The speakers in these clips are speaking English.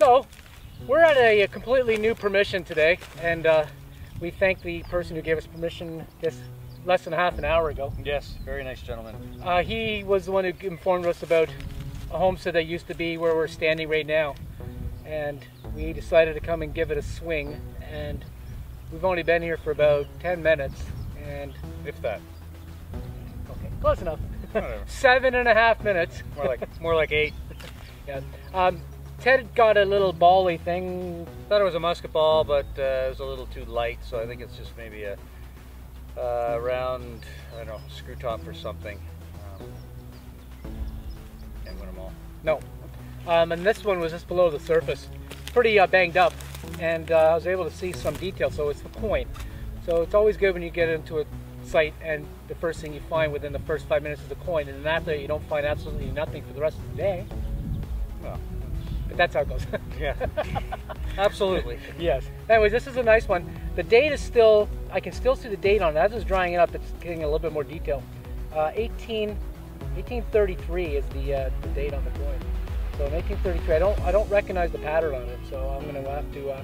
So, we're at a, a completely new permission today, and uh, we thank the person who gave us permission this less than half an hour ago. Yes, very nice gentleman. Uh, he was the one who informed us about a homestead that used to be where we're standing right now, and we decided to come and give it a swing. And we've only been here for about 10 minutes, and If that. okay, close enough. Seven and a half minutes. More like more like eight. Yeah. Um, Ted got a little bally thing. Thought it was a musket ball, but uh, it was a little too light, so I think it's just maybe a uh, round, I don't know, screw top or something. Um, can't win them all. No. Um, and this one was just below the surface. Pretty uh, banged up. And uh, I was able to see some detail, so it's the coin. So it's always good when you get into a site and the first thing you find within the first five minutes is a coin. And after that, you don't find absolutely nothing for the rest of the day. That's how it goes. yeah, absolutely. yes. Anyways, this is a nice one. The date is still, I can still see the date on it. As it's drying it up, it's getting a little bit more detail. Uh, 18, 1833 is the, uh, the date on the coin. So in 1833, I don't, I don't recognize the pattern on it, so I'm gonna have to uh,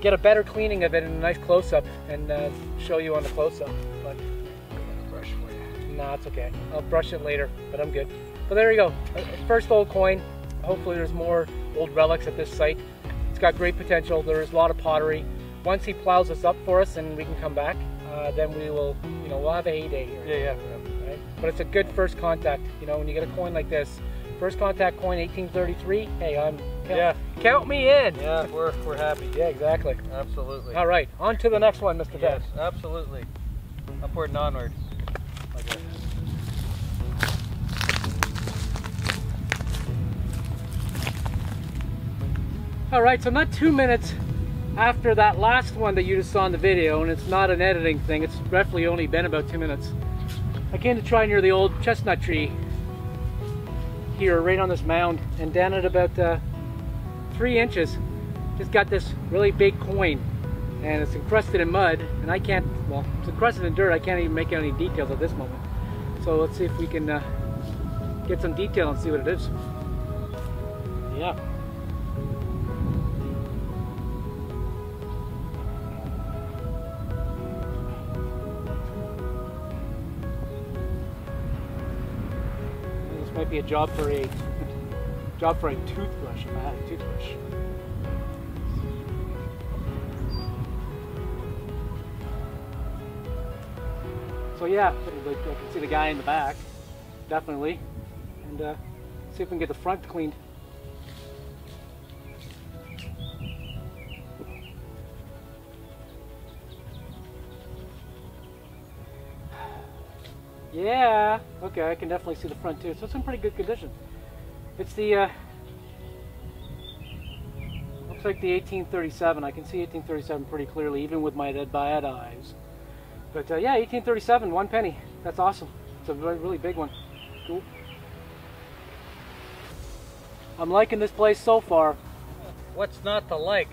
get a better cleaning of it in a nice close-up and uh, show you on the close-up. But Brush for you. nah, it's okay. I'll brush it later, but I'm good. But there you go. Uh, First old coin. Hopefully there's more old relics at this site. It's got great potential. There's a lot of pottery. Once he plows this up for us and we can come back, uh, then we will, you know, we'll have a heyday here. Yeah, yeah. Right? But it's a good first contact. You know, when you get a coin like this, first contact coin 1833, hey, I'm, count, Yeah. count me in. Yeah, we're, we're happy. Yeah, exactly. Absolutely. All right, on to the next one, Mr. Yes, Dad. absolutely. Upward and onward. All right, so not two minutes after that last one that you just saw in the video, and it's not an editing thing, it's roughly only been about two minutes. I came to try near the old chestnut tree here, right on this mound, and down at about uh, three inches, just got this really big coin, and it's encrusted in mud, and I can't, well, it's encrusted in dirt, I can't even make any details at this moment. So let's see if we can uh, get some detail and see what it is. Yeah. Be a job for a job for a toothbrush if I had a toothbrush. So yeah, I can see the guy in the back, definitely, and uh, see if we can get the front cleaned. Yeah, okay, I can definitely see the front too. So it's in pretty good condition. It's the, uh, looks like the 1837. I can see 1837 pretty clearly, even with my dead bad eyes. But uh, yeah, 1837, one penny. That's awesome. It's a really, really big one. Cool. I'm liking this place so far. What's not to like?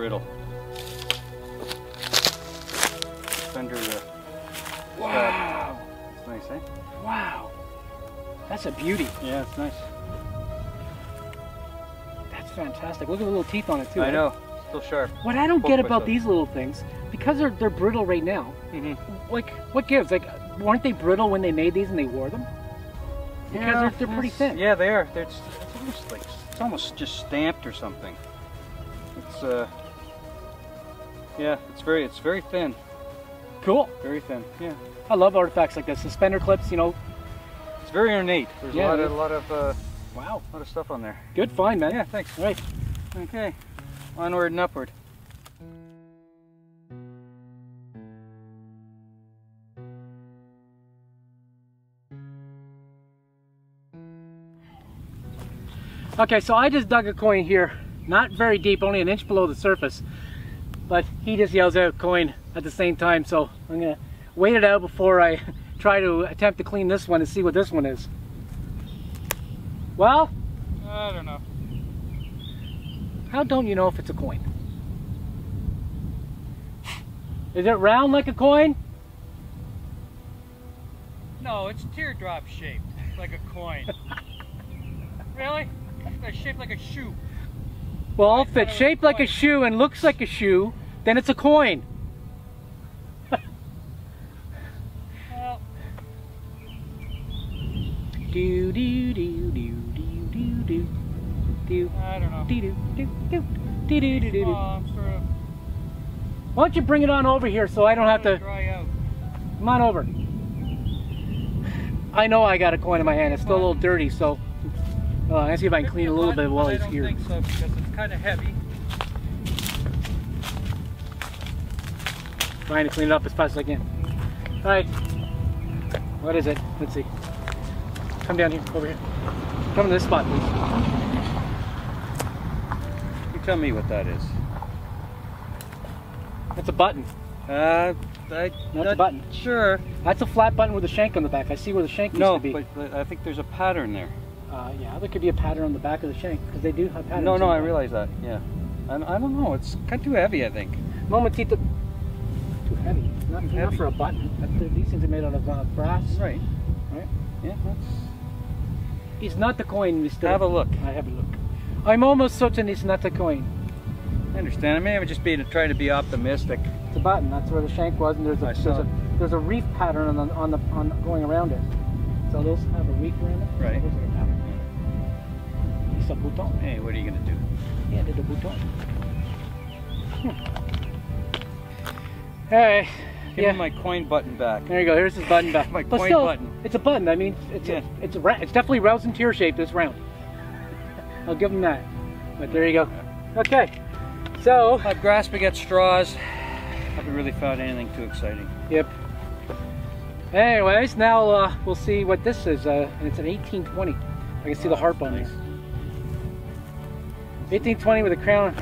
It's brittle. Under the Wow. It's nice, eh? Wow. That's a beauty. Yeah, it's nice. That's fantastic. Look at the little teeth on it too. I know. Still sharp. What I don't Poke get about myself. these little things, because they're they're brittle right now. Mm-hmm. Like, what gives? Like, weren't they brittle when they made these and they wore them? Because they're, they're pretty thin. Yeah, they are. They're, it's, it's almost like it's almost just stamped or something. It's uh. Yeah, it's very it's very thin. Cool. Very thin. Yeah. I love artifacts like this. Suspender clips, you know. It's very ornate. There's Yeah, a lot of is. lot of uh, Wow. a lot of stuff on there. Good find, man. Yeah, thanks. All right. Okay. Onward and upward. Okay, so I just dug a coin here, not very deep, only an inch below the surface. But he just yells out coin at the same time, so I'm gonna wait it out before I try to attempt to clean this one and see what this one is. Well, I don't know. how don't you know if it's a coin? Is it round like a coin? No, it's teardrop shaped, like a coin. really? It's shaped like a shoe. Well, if it's shaped like a shoe and looks like a shoe, then it's a coin. Do do do do do do do do. I don't know. Do do do do do do do do. Why don't you bring it on over here so I don't have to. Come on over. I know I got a coin in my hand. It's still a little dirty, so uh, let's see if I can clean a little bit while he's here. I don't think so because it's kind of heavy. Trying to clean it up as fast as I can. All right. What is it? Let's see. Come down here, over here. Come to this spot, please. You tell me what that is. That's a button. Uh, I, That's a button. Sure. That's a flat button with a shank on the back. I see where the shank used No, to be. but, but I think there's a pattern there. Uh, yeah, there could be a pattern on the back of the shank because they do have patterns. No, no, I realize that. Yeah. I, I don't know. It's kind of too heavy. I think. Momentito. Heavy. Not, not Heavy. for a button. These things are made out of uh, brass. Right. Right. Yeah. That's. It's not the coin, Mister. Have a look. I have a look. I'm almost certain it's not the coin. I understand. I may have just been trying to be optimistic. It's a button. That's where the shank was, and there's a there's a there's a reef pattern on the on the on going around it. So those have a reef around it. Right. A. It's a bouton. Hey, what are you gonna do? Yeah, there's a bouton. Hey. Give yeah. me my coin button back. There you go. Here's his button back. My but coin still, button. it's a button. I mean, it's Yeah. a, it's a, it's definitely rousing tear shaped. It's round. I'll give him that. But there you go. Okay. So, I'm grasping at straws. Haven't really found anything too exciting. yep. Anyways, now uh, we'll see what this is. Uh, and it's an 1820. I can see the harp on nice. there. 1820 with a crown,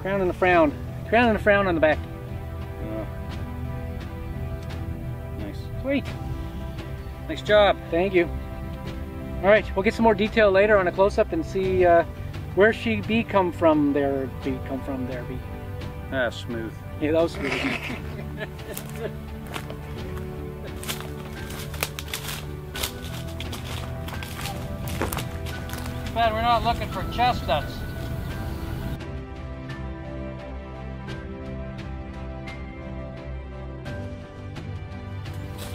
crown and a frown, crown and a frown on the back. Sweet. Nice job. Thank you. All right, we'll get some more detail later on a close-up and see uh, where she be come from there, be come from there, be. Ah, smooth. Yeah, that was really Bad, we're not looking for chestnuts.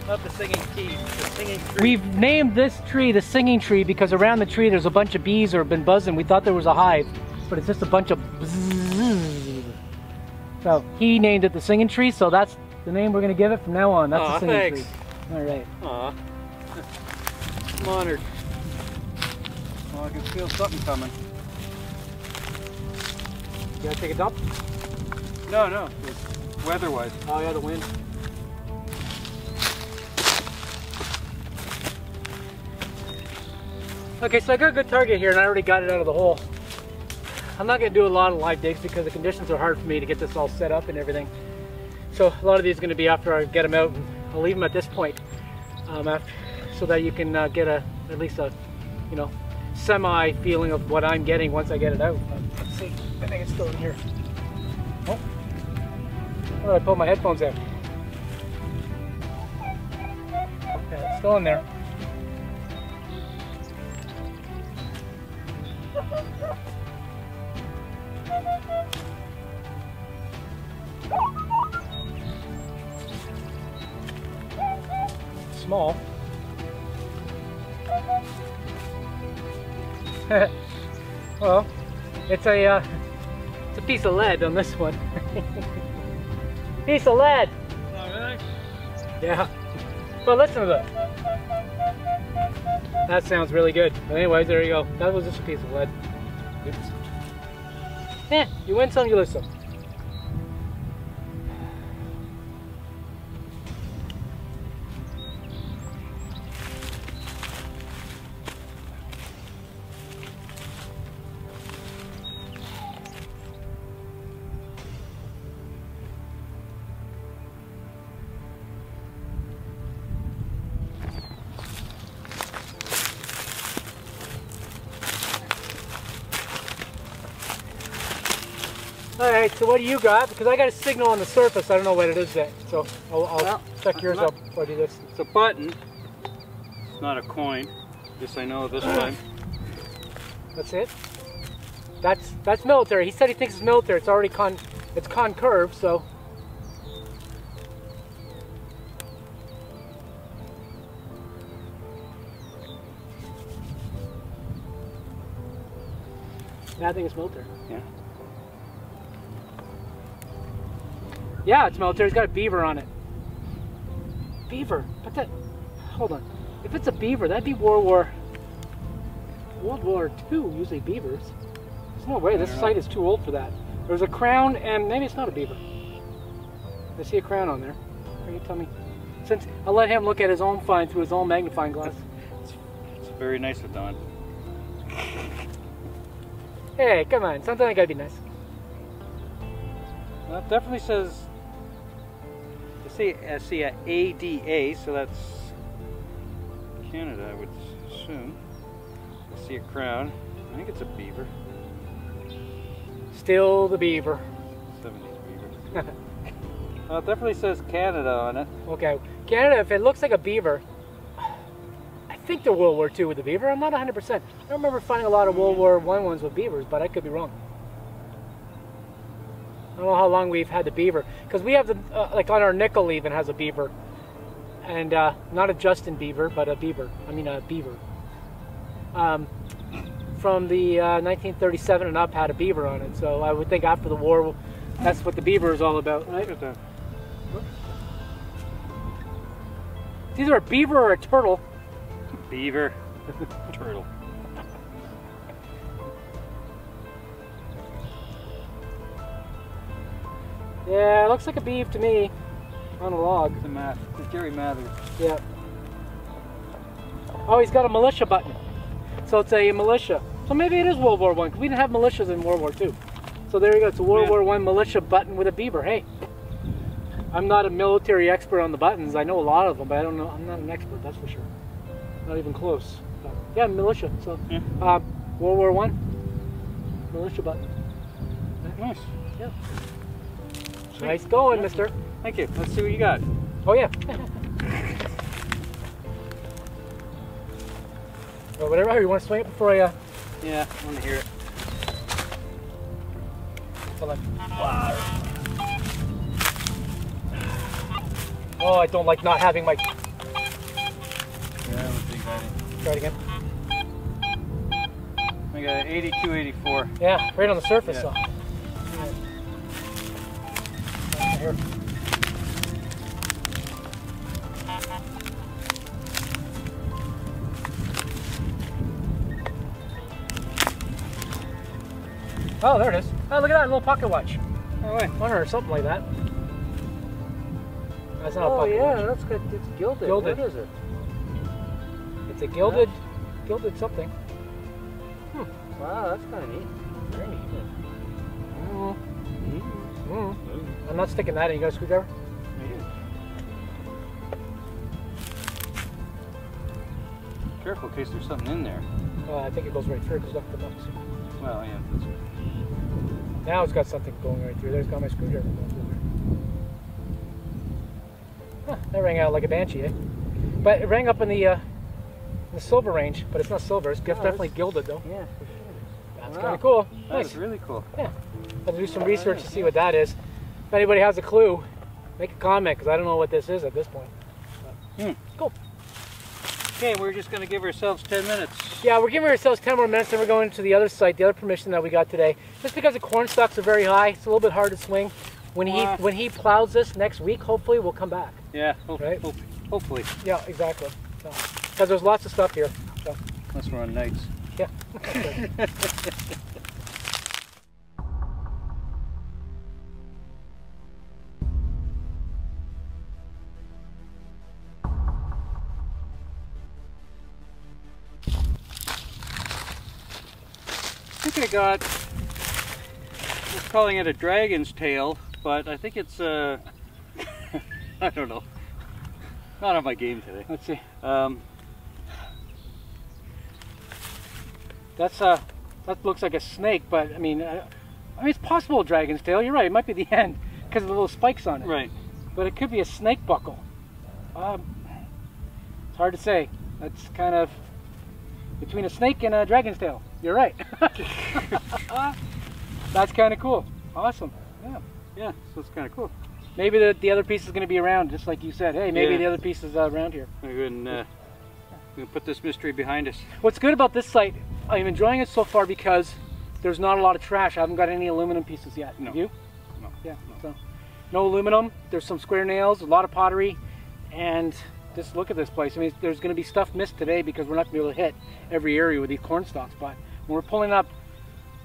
Not the singing key, the singing tree. We've named this tree the singing tree because around the tree there's a bunch of bees that have been buzzing. We thought there was a hive, but it's just a bunch of bzzz. So he named it the singing tree, so that's the name we're gonna give it from now on. That's Aw, the singing thanks. tree. All right. Aw. I'm honored. Well, I can feel something coming. You gotta take a dump? No, no. Just weather-wise. Oh yeah, the wind. Okay, so I got a good target here and I already got it out of the hole. I'm not gonna do a lot of live digs because the conditions are hard for me to get this all set up and everything. So a lot of these are gonna be after I get them out I'll leave them at this point um, after, so that you can uh, get a at least a you know semi feeling of what I'm getting once I get it out. Let's see, I think it's still in here. Oh, where did I put my headphones in? Yeah, it's still in there. Small. well, it's a uh, it's a piece of lead on this one. piece of lead. Oh, really? Yeah. But listen to that. That sounds really good. But anyways, there you go. That was just a piece of lead. Oops. Eh, you win some, you lose some. What do you got? Because I got a signal on the surface. I don't know what it is yet. So I'll, I'll Well, check yours up before I do this. It's a button. It's not a coin. This I know this time. That's it. That's that's military. He said he thinks it's military. It's already con it's concurve, so I think it's military. Yeah. Yeah, it's military. It's got a beaver on it. Beaver. But that hold on. If it's a beaver, that'd be World War World War II usually beavers. There's no way. This I don't site is too old for that. There's a crown, and maybe it's not a beaver. I see a crown on there. Can you tell me? Since I'll let him look at his own find through his own magnifying glass. It's very nice of Don. Hey, come on. Something gotta be nice. It definitely says. I see, I see a ADA, so that's Canada, I would assume. I see a crown. I think it's a beaver. Still the beaver. 70s beaver. well, it definitely says Canada on it. Okay, Canada. If it looks like a beaver, I think they're World War II with the beaver. I'm not 100. percent I don't remember finding a lot of World War One ones with beavers, but I could be wrong. I don't know how long we've had the beaver because we have the uh, like on our nickel even has a beaver, and uh, not a Justin Beaver, but a beaver. I mean a beaver. Um, from the uh, 1937 and up had a beaver on it, so I would think after the war, that's what the beaver is all about, right? Look at that. It's either a beaver or a turtle. Beaver. Turtle. Yeah, it looks like a beef to me on a log. It's a math. It's Jerry Mathers. Yeah. Oh, he's got a militia button. So it's a militia. So maybe it is World War One. We didn't have militias in World War Two. So there you go. It's a World Yeah. War One militia button with a beaver. Hey, I'm not a military expert on the buttons. I know a lot of them, but I don't know. I'm not an expert. That's for sure. Not even close. But yeah, militia. So Yeah. uh, World War One militia button. Nice. Yeah. Nice going, Mister. Thank you. Let's see what you got. Oh yeah. well, whatever. You want to swing it before I? Uh, Yeah, I want to hear it. Oh, I don't like not having my. Yeah, I don't think. Try it again. I got 82, 84. Yeah, right on the surface. Yeah. So. Here. Oh, there it is. Oh, look at that little pocket watch. Oh, wait. Or something like that. That's not a Oh, pocket yeah, watch. that's good. It's gilded. Gilded. What is it? It's a gilded, gilded something. Hmm. Wow, that's kind of neat. I'm not sticking that in. You got a screwdriver? Careful in case there's something in there. Uh, I think it goes right through because look at the box. Well, yeah. that's- Now it's got something going right through. There's got my screwdriver going through there. Huh, that rang out like a banshee, eh? But it rang up in the uh, in the silver range, but it's not silver. It's Oh, definitely gilded though. Yeah, for sure. That's Wow. kind of cool. That Nice. really cool. Have to do some research to see what that is. If anybody has a clue, make a comment because I don't know what this is at this point. Hmm. Cool. Okay, we're just going to give ourselves 10 minutes. Yeah, we're giving ourselves 10 more minutes and we're going to the other site, the other permission that we got today. Just because the corn stalks are very high, it's a little bit hard to swing. When he Wow. when he plows this next week, hopefully we'll come back. Yeah, hope, Right. hope, hopefully. Yeah, exactly. Because there's lots of stuff here. So, Unless we're on nights. yeah. got, I was calling it a dragon's tail, but I think it's, uh, I don't know. Not on my game today. Let's see. Um, That's uh, that looks like a snake, but I mean, uh, I mean, it's possible a dragon's tail. You're right. It might be the end because of the little spikes on it. Right. But it could be a snake buckle. Um, it's hard to say. That's kind of between a snake and a dragon's tail. You're right. That's kind of cool. Awesome. Yeah. Yeah, so it's kind of cool. Maybe the, the other piece is going to be around, just like you said. Hey, maybe Yeah. the other piece is uh, around here. We're going uh, we can put this mystery behind us. What's good about this site, I'm enjoying it so far because there's not a lot of trash. I haven't got any aluminum pieces yet. No. You? No. Yeah. So, no aluminum. There's some square nails, a lot of pottery, and just look at this place. I mean, there's going to be stuff missed today because we're not going to be able to hit every area with these corn stalks. But when we're pulling up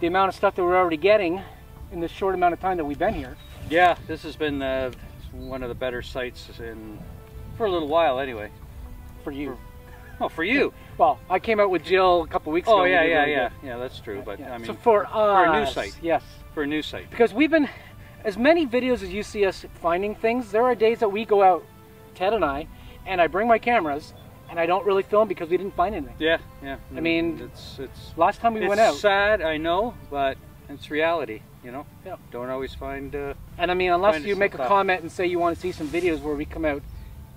the amount of stuff that we're already getting in the short amount of time that we've been here, Yeah, this has been uh, one of the better sites in for a little while anyway. for you. Oh, for you. Well, I came out with Jill a couple weeks ago. oh yeah, yeah, yeah, good. yeah. That's true. But Yeah. I mean, so for us, a new site. yes, for a new site. because we've been as many videos as you see us finding things. There are days that we go out, Ted and I, and I bring my cameras, and I don't really film because we didn't find anything. Yeah, yeah. I mean, it's it's Last time we it's went out, sad, I know, but it's reality. You know. Yeah. Don't always find. Uh, and I mean, unless you make a out. comment and say you want to see some videos where we come out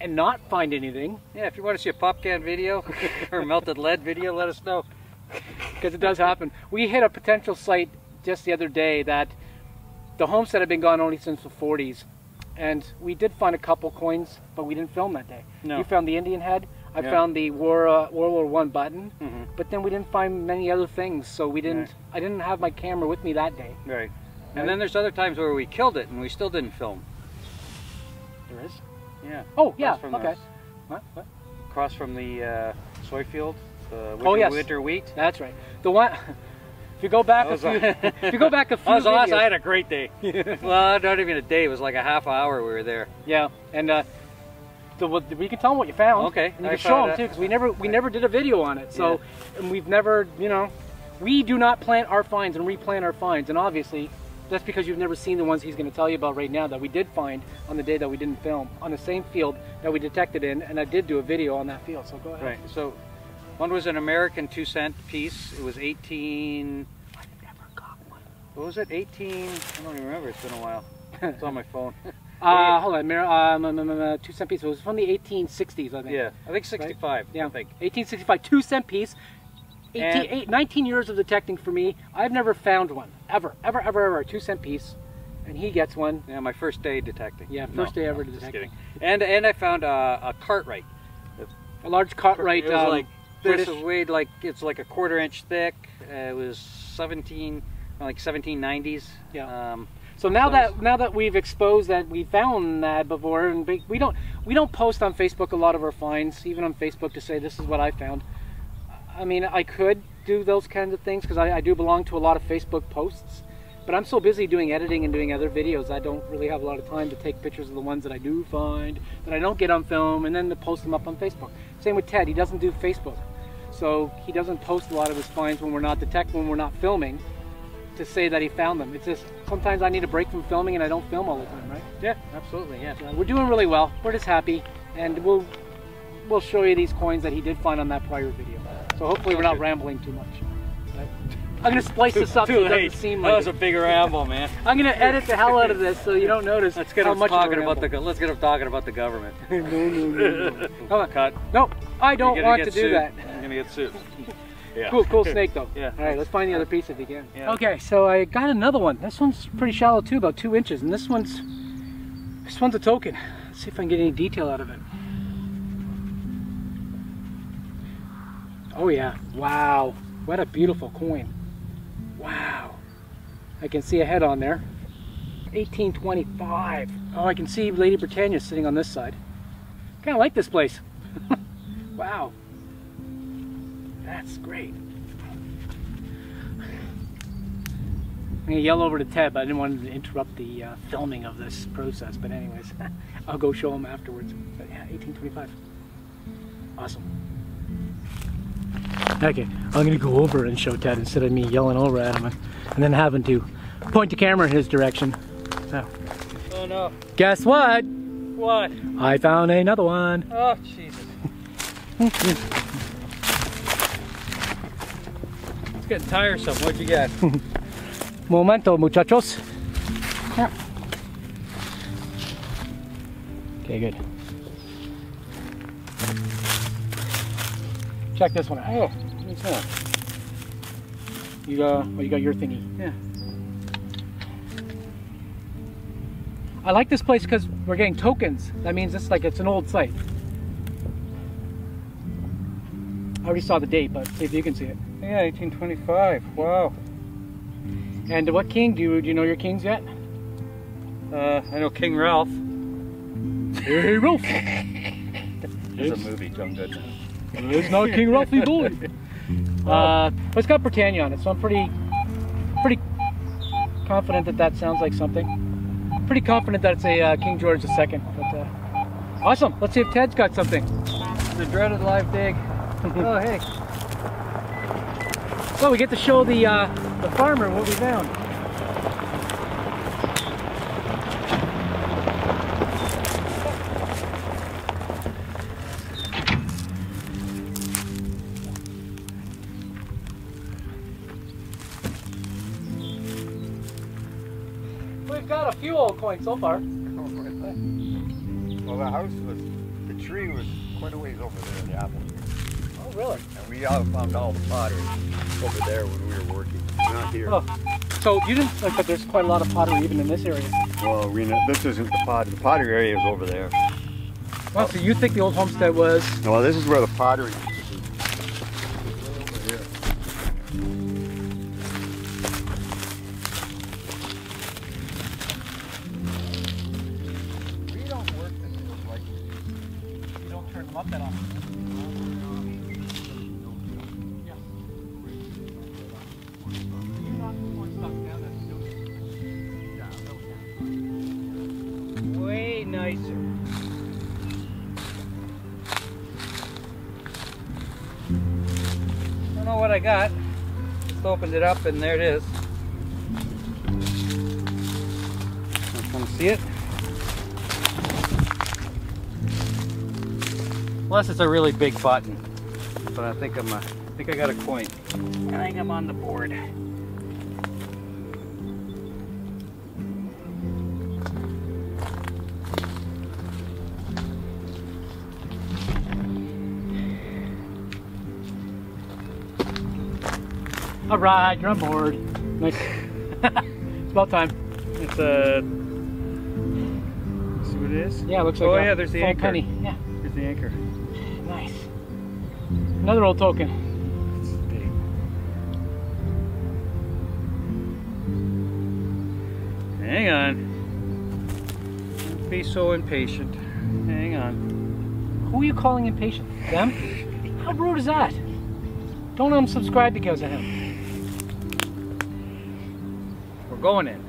and not find anything, yeah, if you want to see a pop can video or melted lead video, let us know. because it does happen. We hit a potential site just the other day that the homestead had been gone only since the 40s, and we did find a couple coins, but we didn't film that day. No. You found the Indian head. I Yeah. found the War uh, World War One button, hmm but then we didn't find many other things. So we didn't. Right. I didn't have my camera with me that day. Right. Right. And then there's other times where we killed it and we still didn't film. There is. Yeah. Oh yeah. From Okay. The, What? What? across from the uh, soy field, the winter, Oh, yes. winter wheat. That's right. The one. You go back a few, a- if you go back a few That was awesome. I had a great day. well, not even a day. It was like a half hour we were there. Yeah, and uh, the, we can tell them what you found. Okay, and you I can show them that. too, because we never we never did a video on it. So, and we've never, you know, we do not plant our finds and replant our finds, and obviously, that's because you've never seen the ones he's going to tell you about right now that we did find on the day that we didn't film on the same field that we detected in, and I did do a video on that field. So go ahead. Right. So, one was an American two cent piece. It was 18. I never got one. What was it? 18. I don't even remember. It's been a while. It's on my phone. Uh, hold on, Mir- um, um, um, uh, two cent piece. It was from the 1860s, I think. yeah, I think 65. Yeah. I think. 1865, two cent piece. 18, eight, 19 years of detecting for me. I've never found one ever, ever, ever, ever. A two cent piece, and he gets one. Yeah, my first day detecting. Yeah, No, first day ever no, just detecting. kidding. And and I found a, a Cartwright. A large Cartwright. It was um, like British. this weighed like it's like a quarter inch thick. Uh, it was 17, like 1790s. Yeah. Um, So now that now that we've exposed that we found that before, and we we don't we don't post on Facebook a lot of our finds, even on Facebook to say this is what I found. I mean, I could do those kinds of things because I, I do belong to a lot of Facebook posts, but I'm so busy doing editing and doing other videos, I don't really have a lot of time to take pictures of the ones that I do find that I don't get on film, and then to post them up on Facebook. Same with Ted; he doesn't do Facebook, so he doesn't post a lot of his finds when we're not detect when we're not filming to say that he found them. It's just sometimes I need a break from filming and I don't film all the time, right? yeah, absolutely. Yeah. So we're doing really well. We're just happy, and we'll we'll show you these coins that he did find on that prior video. So hopefully we're not rambling too much. Right? I'm gonna splice this up so it doesn't seem that like was a big ramble, man. I'm gonna edit the hell out of this so you don't notice Let's get how him much talking about the. Let's get him talking about the government. no, no, no, no. Come on. Cut. No, I don't want to do sued. that. You're gonna get sued. Yeah. Cool, cool snake though. Yeah. All right, let's find the other piece if you can. Yeah. Okay, so I got another one. This one's pretty shallow too, about two inches, and this one's this one's a token. Let's see if I can get any detail out of it. Oh yeah! Wow, what a beautiful coin! Wow, I can see a head on there. 1825. Oh, I can see Lady Britannia sitting on this side. Kind of like this place. wow. That's great. I'm gonna yell over to Ted, but I didn't want to interrupt the uh, filming of this process. But anyways, I'll go show him afterwards. But yeah, 1825. Awesome. Okay, I'm gonna go over and show Ted instead of me yelling over at him and, and then having to point the camera in his direction. So, Oh no. guess what? What? I found another one. Oh Jesus. It's getting tiresome. What'd you get? Momento, muchachos. Yeah. Okay, good. Check this one out. Oh, what's that? You got, well, you got your thingy. Yeah. I like this place because we're getting tokens. That means it's like it's an old site. I already saw the date, but see if you can see it. Yeah, 1825. Wow. And what king? Do you, do you know your kings yet? Uh, I know King Ralph. Hey, Ralph. There's a movie, John Goodman. It's not King Ralphie boy. Uh, but it's got Britannia on it, so I'm pretty, pretty confident that that sounds like something. Pretty confident that it's a uh, King George II. But uh, awesome. Let's see if Ted's got something. The dreaded live dig. oh, hey. So we get to show the uh, the farmer what we found. We've got a few old coins so far. Well, the house was, the tree was quite a ways over there in the apple. Oh, really? We all found all the pottery over there when we were working, not here. Oh, so you didn't like, that? there's quite a lot of pottery even in this area. Well, we know, this isn't the pottery. The pottery area is over there. Well, so you think the old homestead was? Well, this is where the pottery used to be. Over here. We don't work this like You don't turn them up that often. Opened it up and there it is. To see it? Unless it's a really big button. But I think I'm a, I think I got a coin. I think I'm on the board. Right, you're on board. Nice. it's about time. It's uh, a. See what it is? Yeah, it looks oh, like Oh yeah, there's the anchor. penny. Yeah, There's the anchor. nice. Another old token. Hang on. Don't be so impatient. Hang on. Who are you calling impatient? Them? How rude is that? Don't unsubscribe because of him. Going in.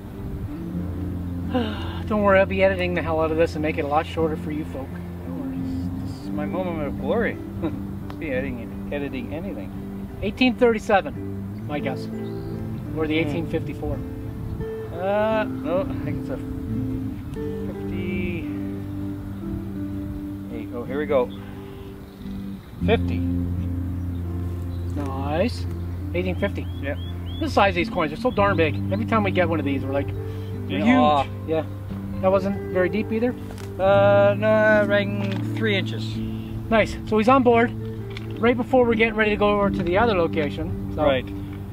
Don't worry, I'll be editing the hell out of this and make it a lot shorter for you folk. No worries. This is my moment of glory. be editing, editing anything. 1837, my guess. Or the Hmm. 1854. Uh, no, I think it's a 50. Hey, oh, here we go. 50. Nice. 1850. Yep. The size of these coins are so darn big. Every time we get one of these, we're like, Aw. huge. Yeah. That wasn't very deep either. Uh, no, right three inches. Nice. So he's on board right before we're getting ready to go over to the other location. So, Right.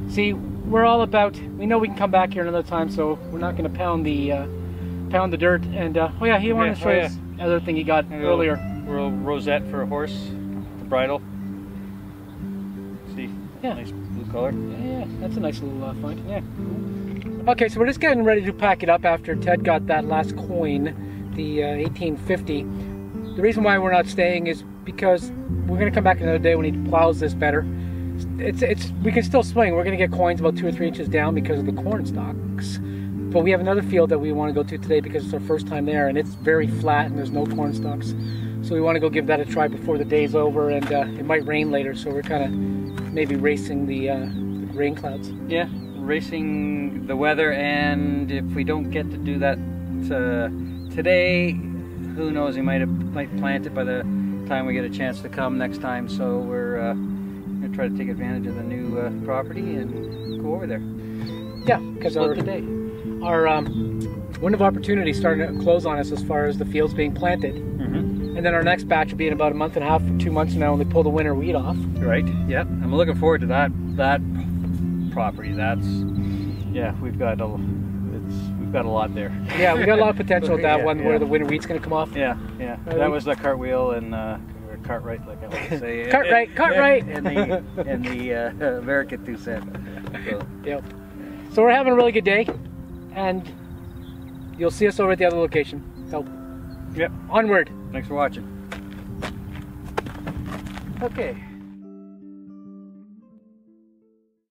See, we're all about. We know we can come back here another time, so we're not going to pound the uh, pound the dirt. And uh, oh yeah, he wanted Yeah, to show oh, us the other thing he got And earlier. Little rosette for a horse, the bridle. See? Yeah. Nice color. Yeah, that's a nice little uh, find. Yeah. Okay, so we're just getting ready to pack it up after Ted got that last coin, the uh, 1850. The reason why we're not staying is because we're gonna come back another day when he plows this better. It's it's we can still swing. We're gonna get coins about two or three inches down because of the corn stalks. But we have another field that we want to go to today because it's our first time there and it's very flat and there's no corn stalks. So we want to go give that a try before the day's over and uh, it might rain later. So we're kind of maybe racing the, uh, rain clouds. Yeah, racing the weather, and if we don't get to do that uh, today, who knows? We might have might plant it by the time we get a chance to come next time. So we're uh, gonna try to take advantage of the new uh, property and go over there. Yeah, because our, the day. our um, window of opportunity starting to close on us as far as the fields being planted. And then our next batch will be in about a month and a half two months from now when they pull the winter wheat off. Right. Yep. I'm looking forward to that that property. That's yeah. We've got a it's we've got a lot there. Yeah, we've got a lot of potential with that Yeah, one yeah. where the winter wheat's going to come off. Yeah. Yeah. Uh, that was the cartwheel and uh, cartwright, like I like to say. Cartwright, cartwright. And the and the uh, American cent. So, Yep. So we're having a really good day, and you'll see us over at the other location. So, Yep. onward. Thanks for watching. Okay.